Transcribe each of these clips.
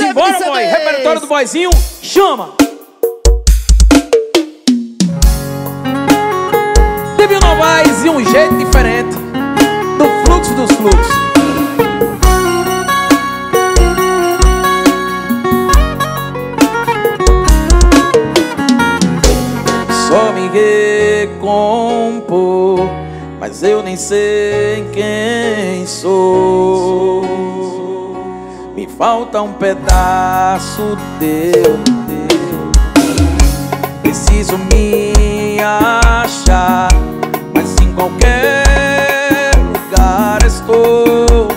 Simbora, boy. Repertório do boyzinho. Chama. Teve Novaes e um jeito diferente do fluxo dos fluxos. Só me recompor, mas eu nem sei quem sou. Falta um pedaço teu. Preciso me achar, mas em qualquer lugar estou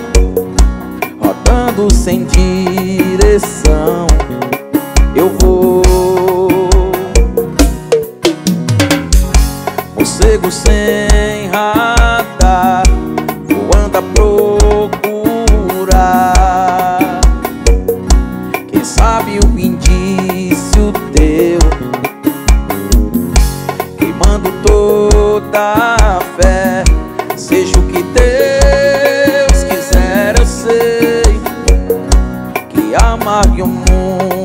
rodando sem direção. Eu vou morcego sem radar, que amargue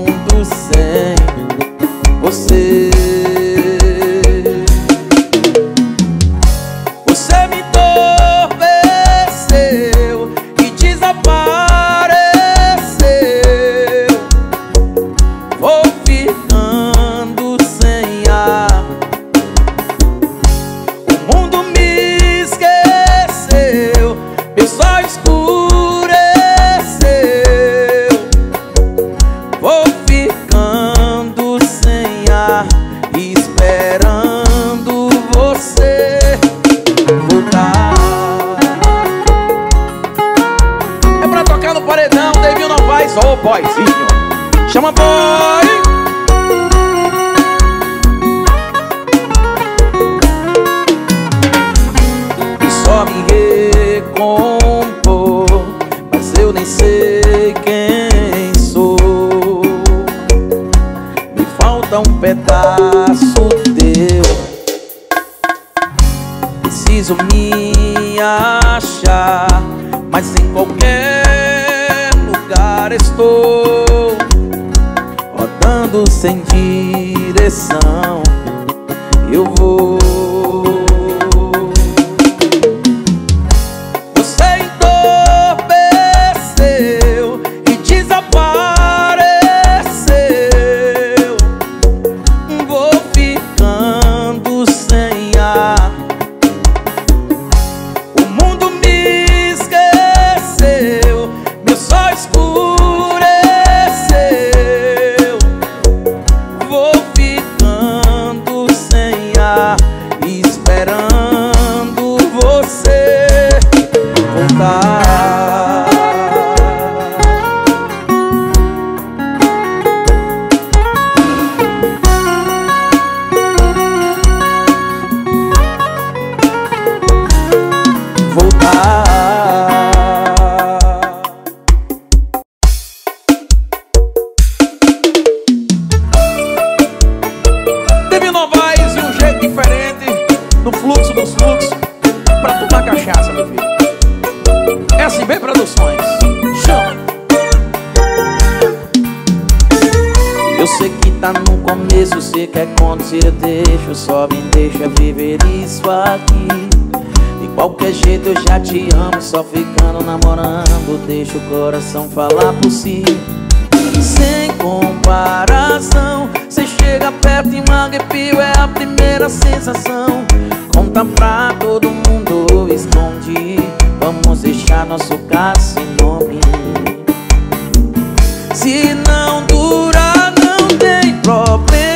achar, mas em qualquer lugar estou rodando sem direção. Dos fluxos pra tomar cachaça, meu filho. É assim, bem produções. Chama. Eu sei que tá no começo, você quer conduzir, eu deixo. Só me deixa viver isso aqui. De qualquer jeito eu já te amo, só ficando namorando. Deixa o coração falar por si. Sem comparação Cê chega perto e um arrepio É a primeira sensação Conta pra todo mundo, esconde. Vamos deixar nosso caso sem nome. Se não durar, não tem problema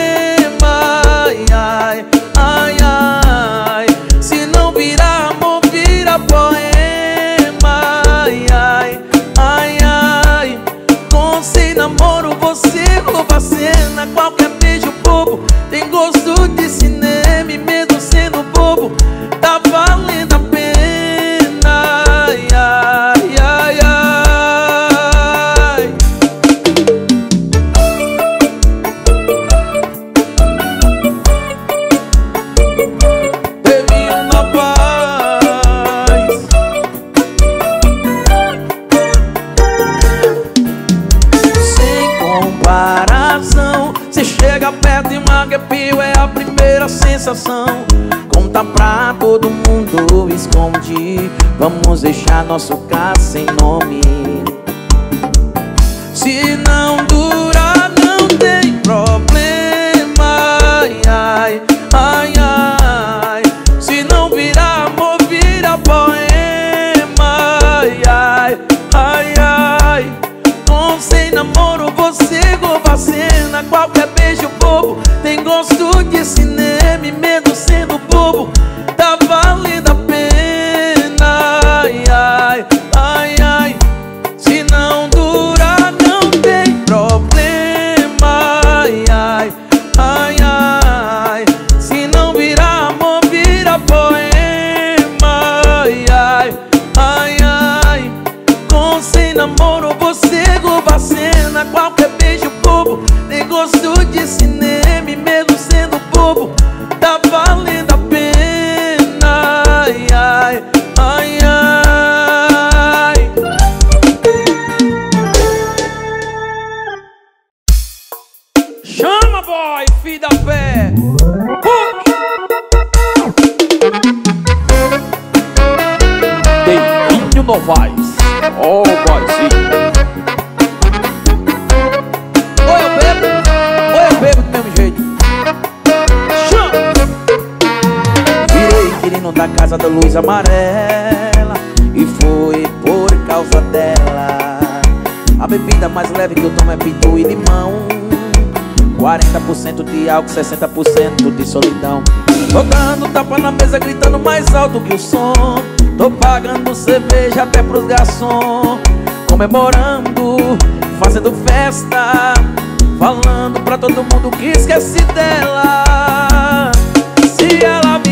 sensação Conta pra todo mundo, esconde. Vamos deixar nosso caso sem nome cinema E mesmo sendo bobo, tá valendo a pena inquilino da casa da luz amarela E foi por causa dela. A bebida mais leve que eu tomo é pitu e limão. 40% de álcool, 60% de solidão. Tô dando tapa na mesa, gritando mais alto que o som. Tô pagando cerveja até pros garçom. Comemorando, fazendo festa. Falando pra todo mundo que esqueci dela. Se ela me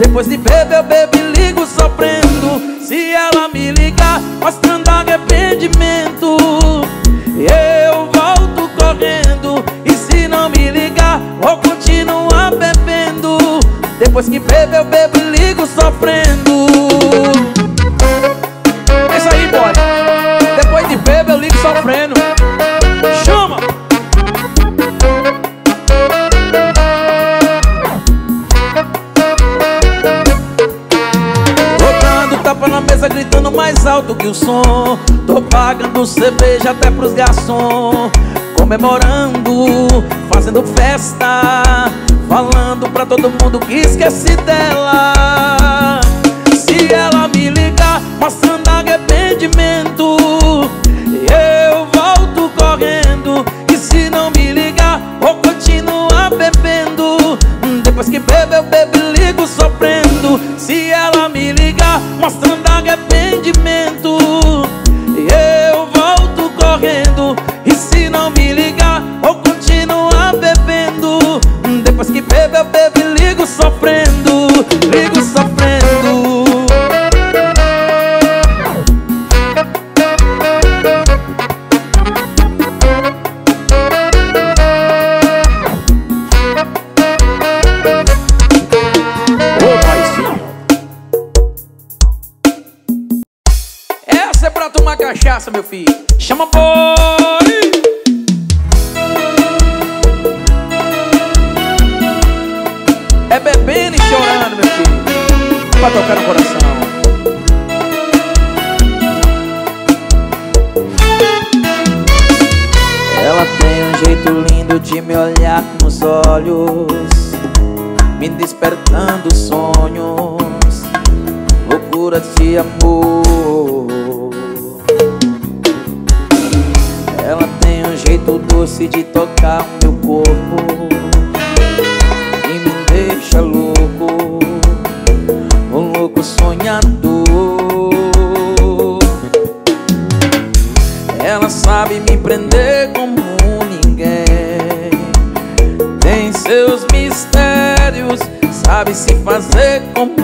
Depois de beber, eu bebo e ligo sofrendo. Se ela me ligar, mostrando arrependimento. Eu volto correndo. E se não me ligar, vou continuar bebendo. Depois que bebo, eu bebo e ligo sofrendo alto que o som. Tô pagando cerveja até pros garçom. Comemorando, fazendo festa. Falando pra todo mundo que esqueci dela. Se ela me ligar, mostrando arrependimento Eu volto correndo. E se não me ligar, vou continuar bebendo. Depois que bebo, eu bebo mostrando arrependimento. Eu volto correndo. E se não me ligar, vou continuar bebendo. Depois que bebo, eu bebo e ligo sofrendo cachaça, meu sabe se fazer como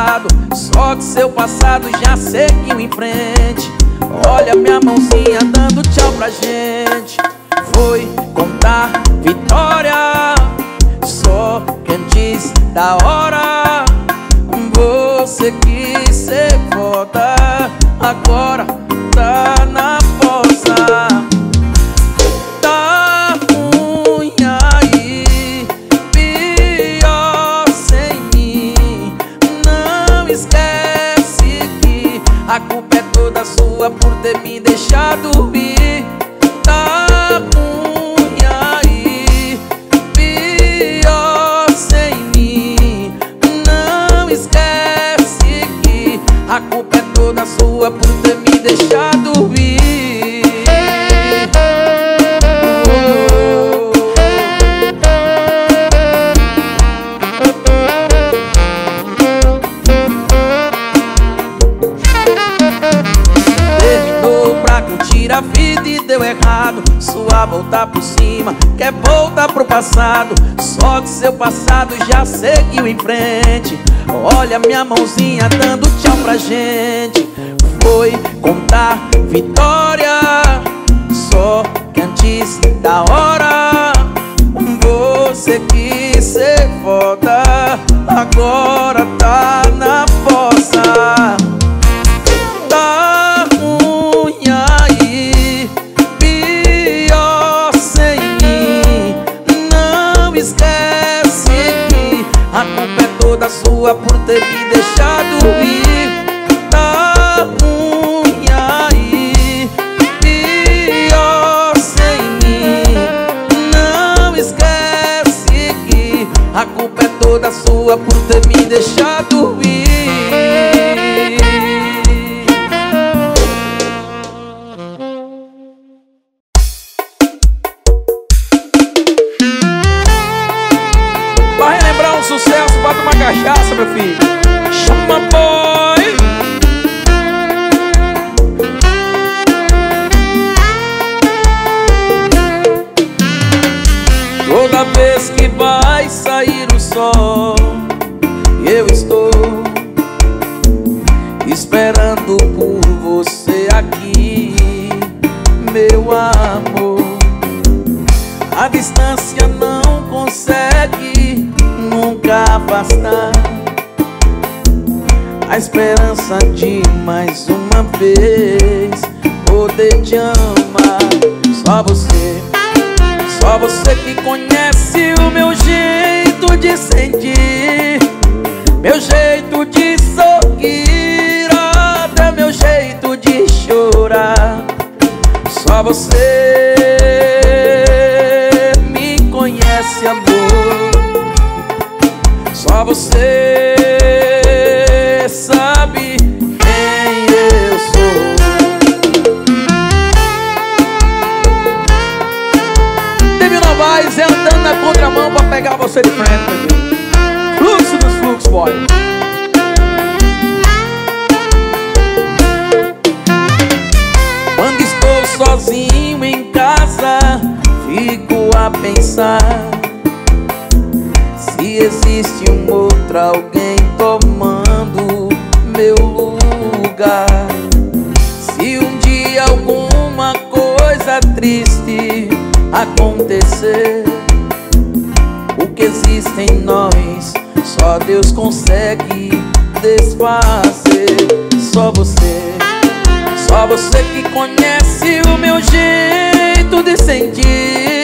passado. Só que seu passado já seguiu em frente. Olha minha mãozinha dando tchau pra gente. Foi contar vitória. Só que antes da hora. Você quis ser foda. Agora passado Só que seu passado já seguiu em frente. Olha minha mãozinha dando tchau pra gente. Foi contar vitória Só que antes da hora Você quis ser foda Agora tá meu amor. A distância não consegue nunca afastar a esperança de mais uma vez poder te amar. Só você, só você que conhece o meu jeito de sentir, meu jeito de sorrir, você me conhece, amor. Só você sabe quem eu sou. Teve Novaes é andando na contramão pra pegar você de frente, meu. Fluxo dos fluxos, boy. A pensar se existe um outro alguém tomando meu lugar. Se um dia algum triste acontecer O que existe em nós Só Deus consegue desfazer Só você Só você que conhece o meu jeito de sentir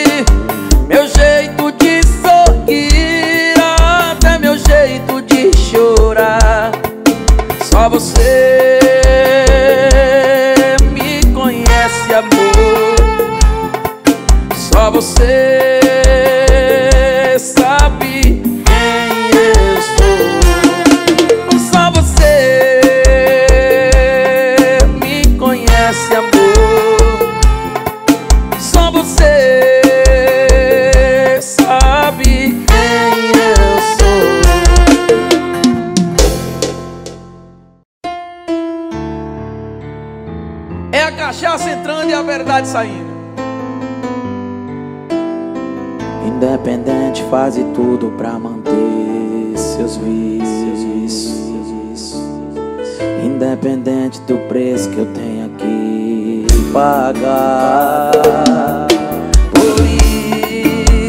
pra manter seus vícios. Independente do preço que eu tenho que pagar. Por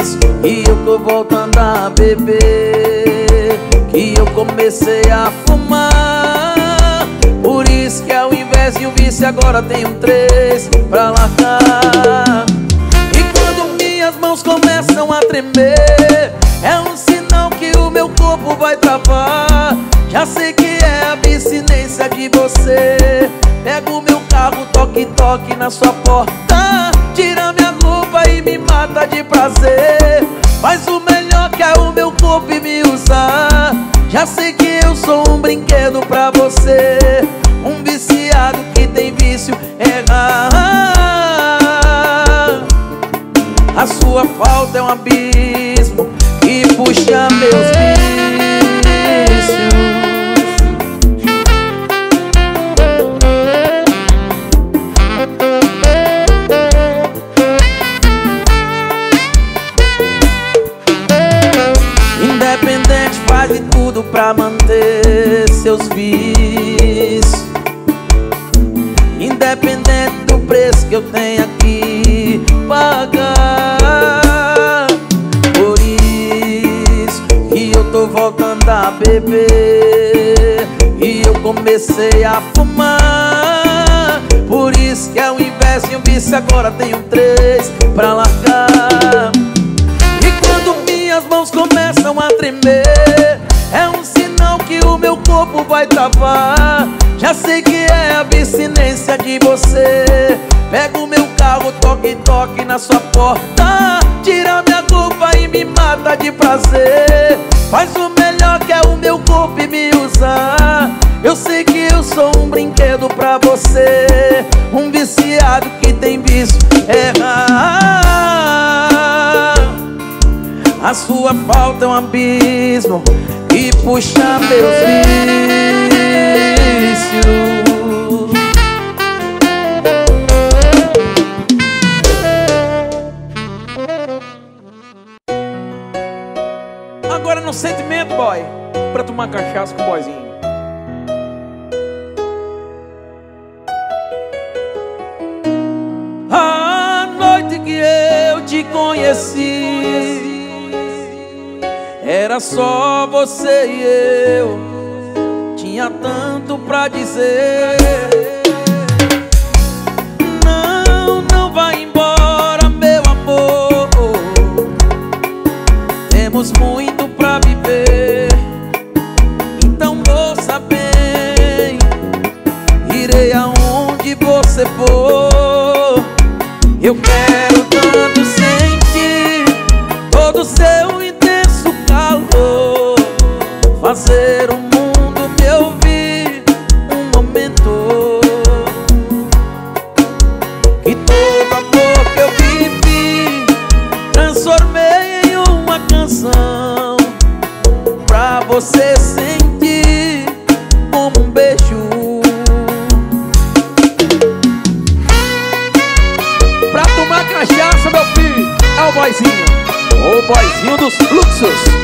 isso que eu tô voltando a beber. Que eu comecei a fumar. Por isso que ao invés de um vício agora tenho três pra largar E quando minhas mãos começam a tremer É um vai travar. Já sei que é a abstinência de você. Pego meu carro, toque, toque na sua porta. Tira minha roupa e me mata de prazer. Faz o melhor que é o meu corpo e me usar. Já sei que eu sou um brinquedo pra você. Um viciado que tem vício errar a sua falta é um abismo Independente faz de tudo pra manter seus vícios. Independente do preço que eu tenha que pagar. Por isso que eu tô voltando a beber. E eu comecei a fumar. Por isso que ao invés de um vício agora tenho três pra largar minhas mãos começam a tremer. É um sinal que o meu corpo vai travar. Já sei que é a abstinência de você. Pego meu carro, toque, toque na sua porta. Tira minha culpa e me mata de prazer. Faz o melhor que é o meu corpo e me usar. Eu sei que eu sou um brinquedo pra você. Um viciado que tem vício errar A sua falta é um abismo Que puxa meus vícios no sentimento, boy, pra tomar cachaça com o boyzinho. A noite que eu te conheci Só você e eu. Tinha tanto pra dizer. Não, não vai embora, meu amor. Temos muito você for o boizinho dos fluxos.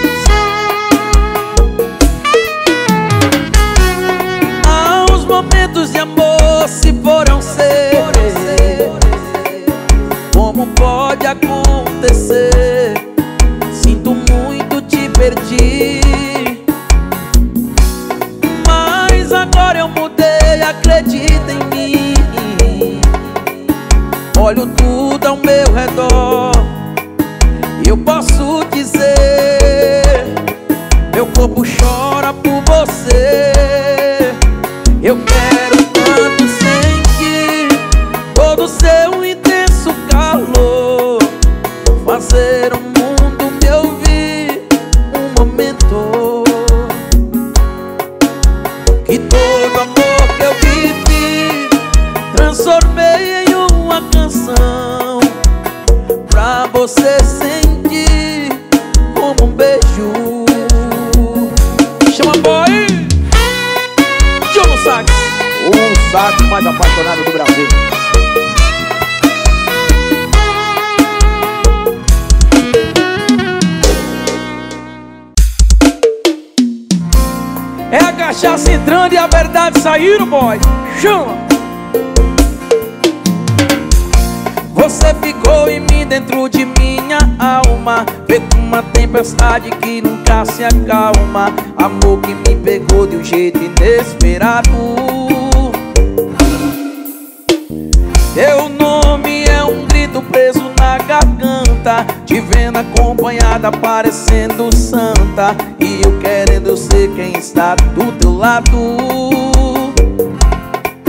A verdade saindo, boy! Chama! Você ficou em mim dentro de minha alma Feito uma tempestade que nunca se acalma Amor que me pegou de um jeito inesperado Teu nome grito preso na garganta Te vendo acompanhada parecendo santa E eu querendo ser quem está do teu lado.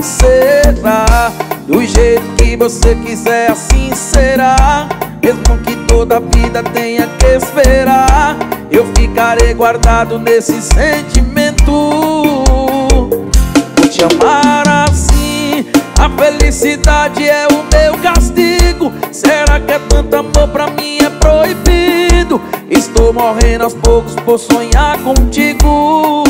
Será Do jeito que você quiser, assim será Mesmo que toda vida tenha que esperar Eu ficarei guardado nesse sentimento. Vou te amar A felicidade é o meu castigo. Será que é tanto amor pra mim? É proibido? Estou morrendo aos poucos por sonhar contigo.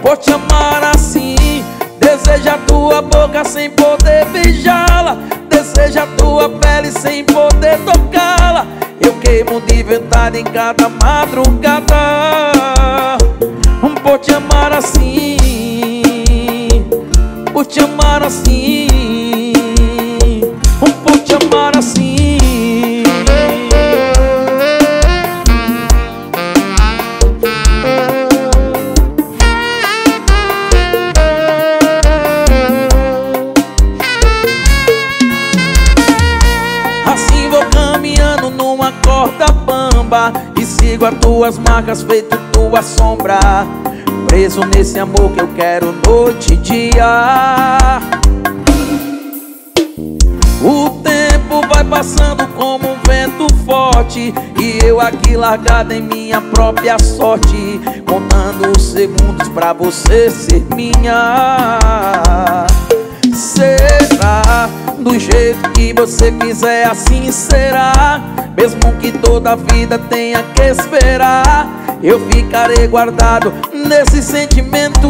Por te amar assim. Deseja tua boca sem poder beijá-la. Deseja tua pele sem poder tocá-la. Eu queimo de vontade em cada madrugada. Por te amar assim Por te amar assim. Por te amar assim. Assim vou caminhando numa corda bamba E sigo as tuas marcas feito tua sombra Preso nesse amor que eu quero noite e dia O tempo vai passando como um vento forte E eu aqui largado em minha própria sorte Contando os segundos pra você ser minha Será do jeito que você quiser, assim será. Mesmo que toda a vida tenha que esperar, eu ficarei guardado nesse sentimento.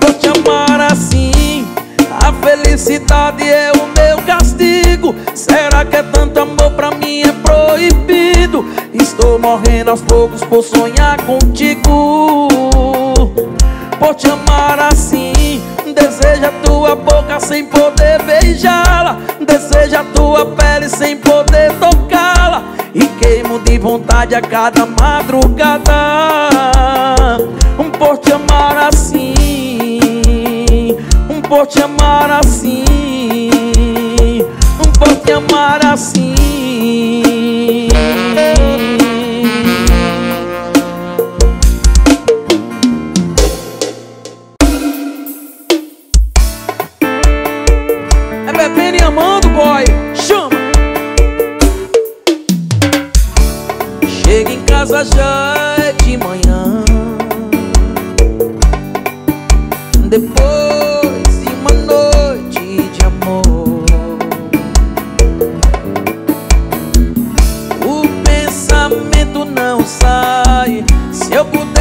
Vou te amar assim. A felicidade é o meu castigo. Será que é tanto amor pra mim é proibido? Estou morrendo aos poucos por sonhar contigo. Por te amar assim. Deseja tua boca sem poder beijá-la. Deseja tua pele sem poder tocá-la. E queimo de vontade a cada madrugada. Um por te amar assim. Um por te amar assim. Um por te amar assim casa já é de manhã. Depois de uma noite de amor O pensamento não sai. Se eu pudesse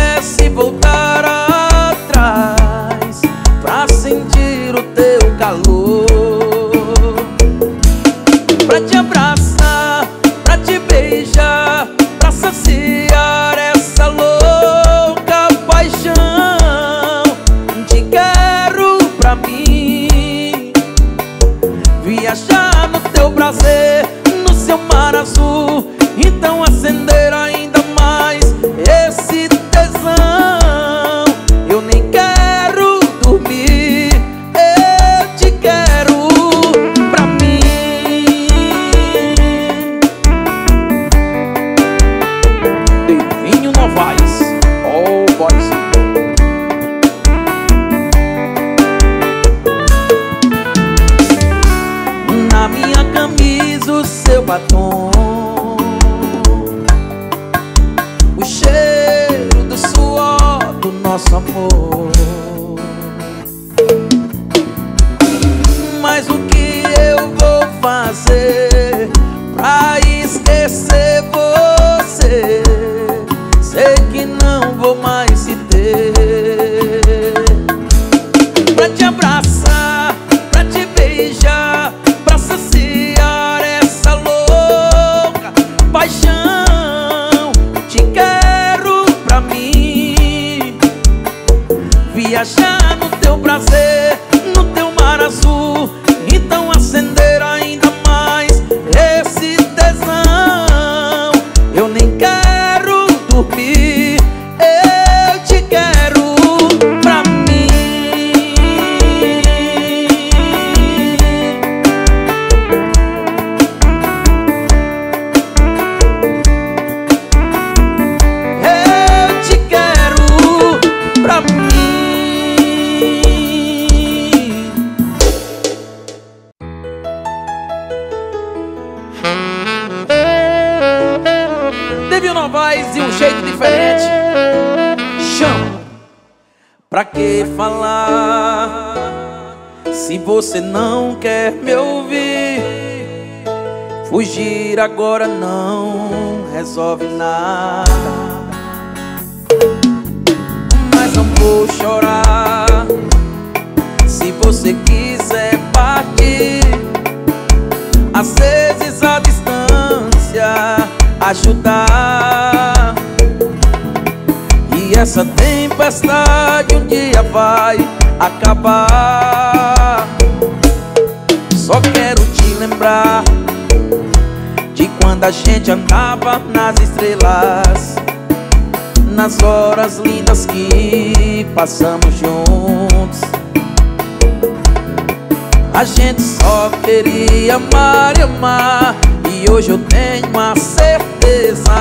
Fugir agora não resolve nada. Mas não vou chorar se você quiser partir. Às vezes a distância ajudar. E essa tempestade um dia vai acabar. Só quero te lembrar quando a gente andava nas estrelas, nas horas lindas que passamos juntos. A gente só queria amar e amar E hoje eu tenho a certeza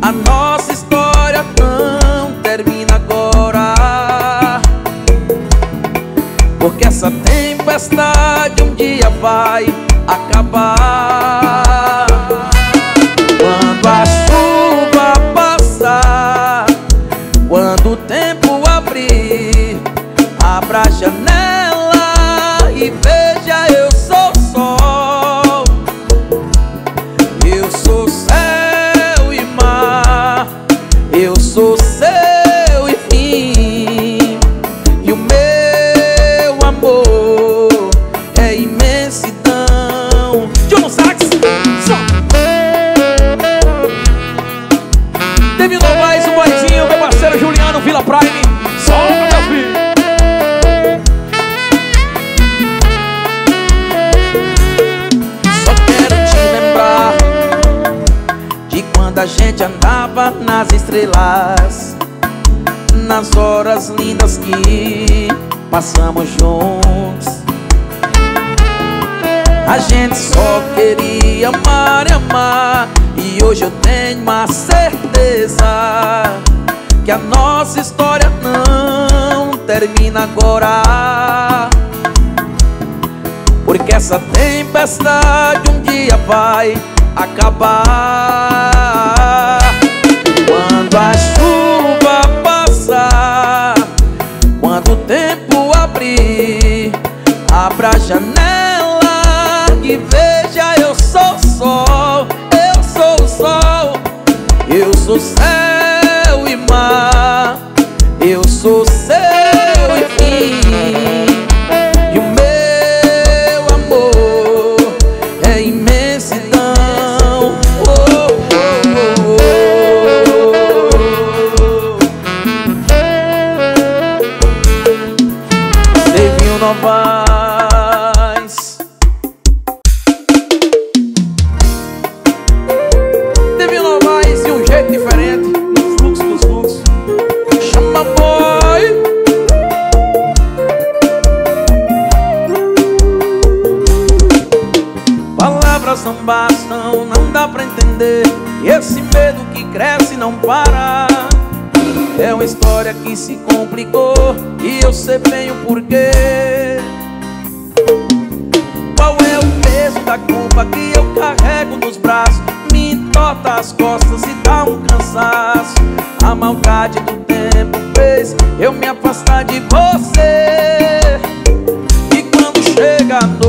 A nossa história não termina agora Porque essa tempestade um dia vai acabar Abra a janela e veja horas lindas que passamos juntos. A gente só queria amar e amar E hoje eu tenho a certeza Que a nossa história não termina agora. Porque essa tempestade um dia vai acabar. Quando a chuva o tempo abrir Abra a janela e veja eu sou o sol Eu sou o sol Eu sou céu fez eu me afastar de você. E quando chega a noite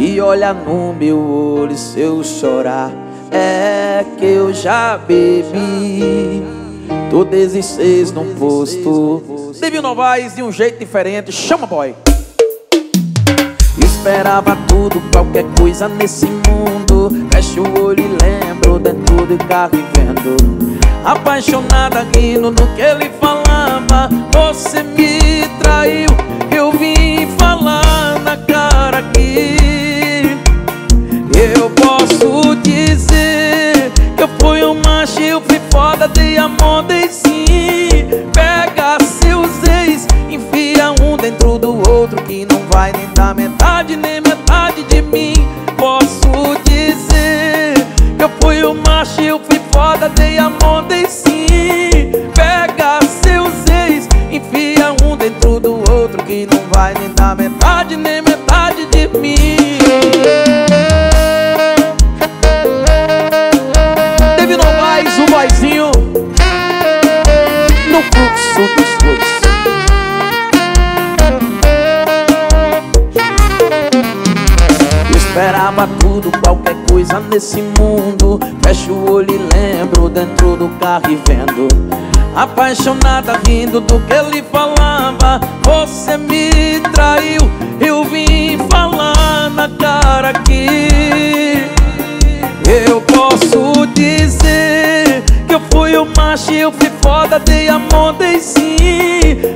E olha no meu olho se eu chorar. É que eu já bebi. Esses seis num posto. David Novaes de um jeito diferente. Chama, boy. Esperava tudo, qualquer coisa nesse mundo. Fecho o olho e lembro dentro do carro e vendo Apaixonada rindo do que ele falava. Você me traiu, eu vim Eu posso dizer que eu fui um macho, eu fui foda, dei amor, dei sim. Pega seus ex, enfia um dentro do outro Que não vai nem dar metade, nem metade de mim. Posso dizer que eu fui um macho, eu fui foda, dei amor, dei sim. Pega seus ex, enfia um dentro do outro Que não vai nem dar metade, Eu esperava tudo, qualquer coisa nesse mundo. Fecho o olho e lembro dentro do carro e vendo. Apaixonada rindo do que ele falava. Você me traiu, eu vim falar na cara aqui. Eu posso dizer fui o macho, eu fui foda, dei amor, dei sim.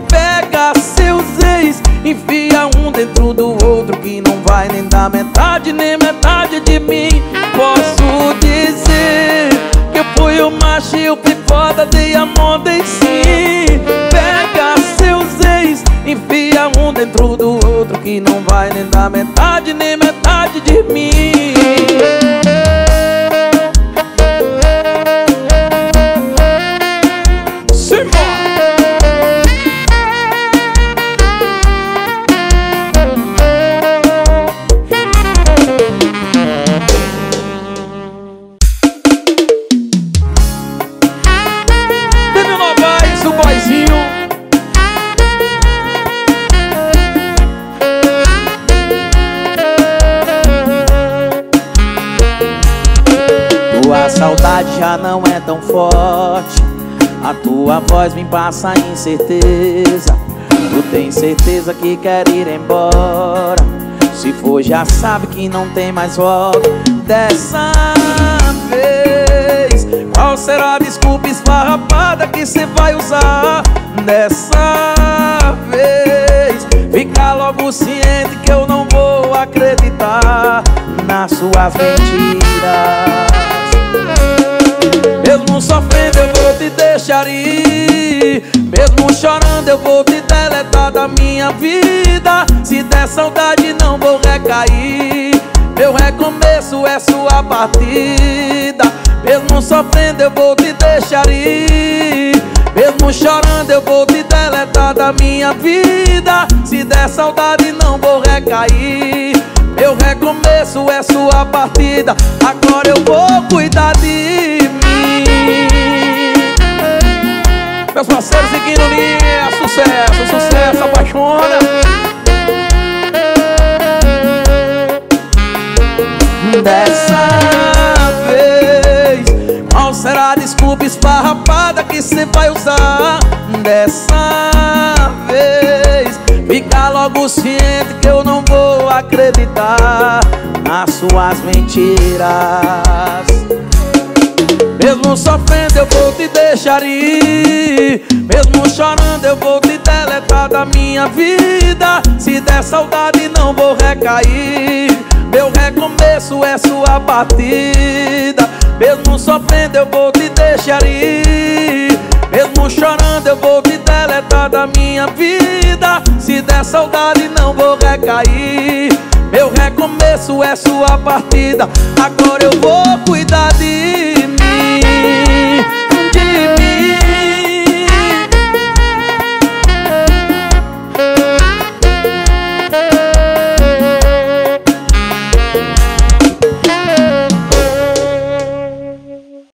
Pega seus ex, enfia um dentro do outro Que não vai nem dar metade, nem metade de mim. Posso dizer que eu fui o macho, eu fui foda, dei amor, dei sim. Pega seus ex, enfia um dentro do outro Que não vai nem dar metade, nem metade saudade já não é tão forte. A tua voz me passa incerteza. Tu tem certeza que quer ir embora? Se for já sabe que não tem mais volta. Dessa vez Qual será a desculpa esfarrapada que cê vai usar? Dessa vez Fica logo ciente que eu não vou acreditar Nas suas mentiras Mesmo sofrendo eu vou te deixar ir. Mesmo chorando eu vou te deletar da minha vida. Se der saudade não vou recair. Meu recomeço é sua partida. Mesmo sofrendo eu vou te deixar ir. Mesmo chorando eu vou te deletar da minha vida. Se der saudade não vou recair. Meu recomeço é sua partida. Agora eu vou cuidar de Meus parceiros seguindo linha, sucesso, sucesso, apaixona. Dessa vez Qual será a desculpa esfarrapada que cê vai usar? Dessa vez Fica logo ciente que eu não vou acreditar Nas suas mentiras mesmo sofrendo eu vou te deixar ir. Mesmo chorando eu vou te deletar da minha vida. Se der saudade não vou recair. Meu recomeço é sua partida Mesmo sofrendo eu vou te deixar ir. Mesmo chorando eu vou te deletar da minha vida. Se der saudade não vou recair. Meu recomeço é sua partida. Agora eu vou